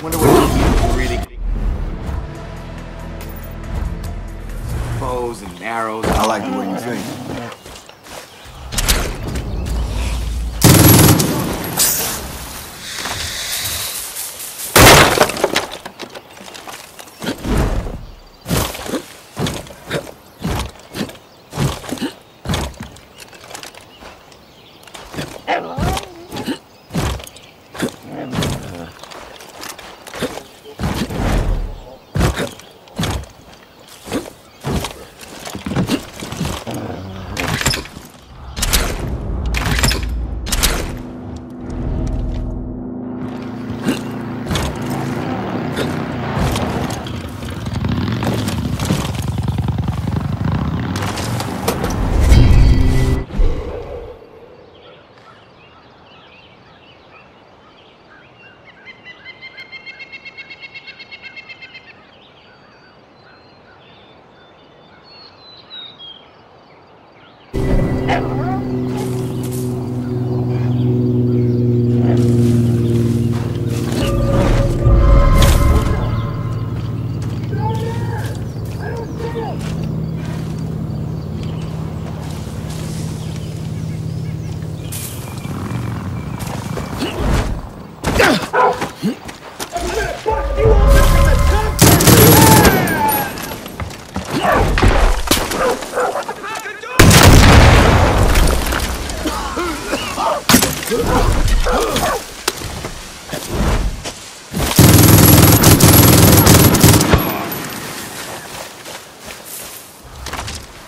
Wonder what really bows and arrows. I like the way you think. Ugh! hell. Huh?